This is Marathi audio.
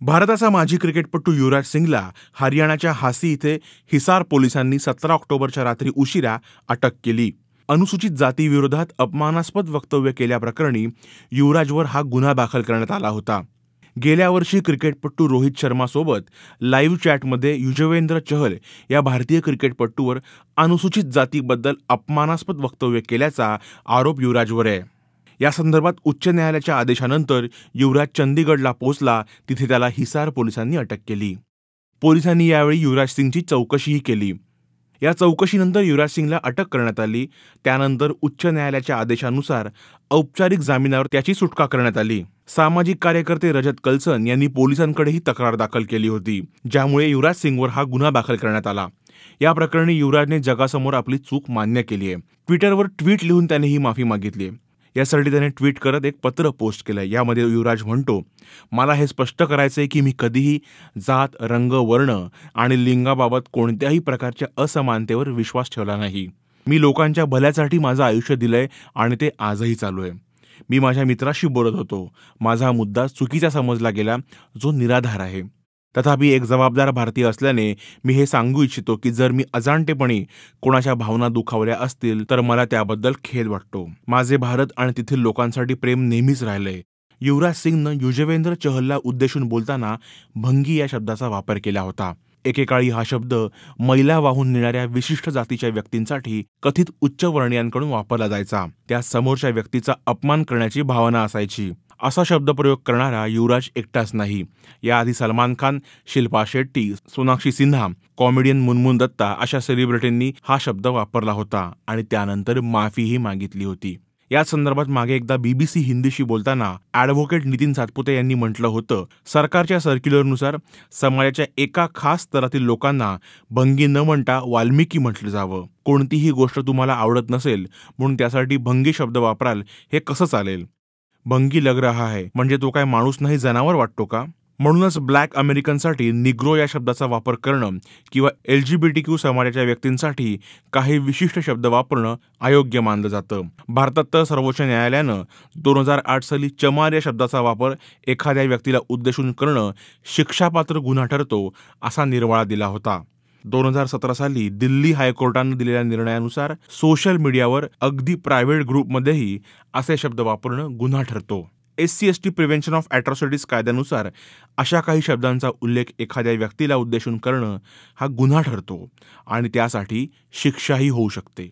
भारताचा माजी क्रिकेटपटू युवराज सिंगला हरियाणाच्या हासी इथे हिसार पोलिसांनी सतरा ऑक्टोबरच्या रात्री उशिरा अटक केली. अनुसूचित जातीविरोधात अपमानास्पद वक्तव्य केल्याप्रकरणी युवराजवर हा गुन्हा दाखल करण्यात आला होता. गेल्या वर्षी क्रिकेटपटू रोहित शर्मासोबत लाईव्ह चॅटमध्ये युजवेंद्र चहल या भारतीय क्रिकेटपटूवर अनुसूचित जातीबद्दल अपमानास्पद वक्तव्य केल्याचा आरोप युवराजवर आहे. या संदर्भात उच्च न्यायालयाच्या आदेशानंतर युवराज चंदीगडला पोहोचला तिथे त्याला हिसार पोलिसांनी अटक केली. पोलिसांनी यावेळी युवराज सिंगची चौकशीही केली. या चौकशीनंतर युवराज सिंगला अटक करण्यात आली. त्यानंतर उच्च न्यायालयाच्या आदेशानुसार औपचारिक जामिनावर त्याची सुटका करण्यात आली. सामाजिक कार्यकर्ते रजत कल्सन यांनी पोलिसांकडेही तक्रार दाखल केली होती ज्यामुळे युवराज सिंगवर हा गुन्हा दाखल करण्यात आला. या प्रकरणी युवराजने जगासमोर आपली चूक मान्य केली आहे. ट्विटरवर ट्विट लिहून त्याने ही माफी मागितली यासाठी त्याने ट्विट करत एक पत्र पोस्ट केलं आहे यामध्ये युवराज म्हणतो मला हे स्पष्ट करायचं आहे की मी कधीही जात रंग वर्ण आणि लिंगाबाबत कोणत्याही प्रकारच्या असमानतेवर विश्वास ठेवला नाही. मी लोकांच्या भल्यासाठी माझं आयुष्य दिलंय आणि ते आजही चालू आहे. मी माझ्या मित्राशी बोलत होतो. माझा मुद्दा चुकीचा समजला गेला जो निराधार आहे. तथापि एक जबाबदार भारतीय असल्याने मी हे सांगू इच्छितो की जर मी अजाणतेपणी कोणाच्या भावना दुखावल्या असतील तर मला त्याबद्दल खेद वाटतो. माझे भारत आणि तेथील लोकांसाठी प्रेम नेहमीच राहिलंय. युवराज सिंगनं युजवेंद्र चहलला उद्देशून बोलताना भंगी या शब्दाचा वापर केला होता. एकेकाळी हा शब्द मैला वाहून नेणाऱ्या विशिष्ट जातीच्या व्यक्तींसाठी कथित उच्चवर्णीयांकडून वापरला जायचा. त्या समोरच्या व्यक्तीचा अपमान करण्याची भावना असायची. असा शब्दप्रयोग करणारा युवराज एकटाच नाही. याआधी सलमान खान शिल्पा शेट्टी सोनाक्षी सिन्हा कॉमेडियन मुनमुन दत्ता अशा सेलिब्रिटींनी हा शब्द वापरला होता आणि त्यानंतर माफीही मागितली होती. या संदर्भात मागे एकदा बीबीसी हिंदीशी बोलताना ॲडव्होकेट नितीन सातपुते यांनी म्हटलं होतं सरकारच्या सर्क्युलरनुसार समाजाच्या एका खास स्तरातील लोकांना भंगी न म्हणता वाल्मिकी म्हटलं जावं. कोणतीही गोष्ट तुम्हाला आवडत नसेल म्हणून त्यासाठी भंगी शब्द वापराल हे कसं चालेल? भंगी लग रहा आहे म्हणजे तो काय माणूस नाही जनावर वाटतो का? म्हणूनच ब्लॅक अमेरिकनसाठी निग्रो या शब्दाचा वापर करणं किंवा L G B T Q समाजाच्या व्यक्तींसाठी काही विशिष्ट शब्द वापरणं अयोग्य मानलं जातं. भारतात तर सर्वोच्च न्यायालयानं दोन हजार आठ साली चमार या शब्दाचा वापर एखाद्या व्यक्तीला उद्देशून करणं शिक्षापात्र गुन्हा ठरतो असा निर्वाळा दिला होता. दोन हजार सतरा साली दिल्ली हायकोर्टानं दिलेल्या निर्णयानुसार सोशल मीडियावर अगदी प्रायव्हेट ग्रुपमध्येही असे शब्द वापरणं गुन्हा ठरतो. S C S T prevention of atrocities कायद्यानुसार अशा काही शब्दांचा उल्लेख एखाद्या व्यक्तीला उद्देशून करणं हा गुन्हा ठरतो आणि त्यासाठी शिक्षाही होऊ शकते.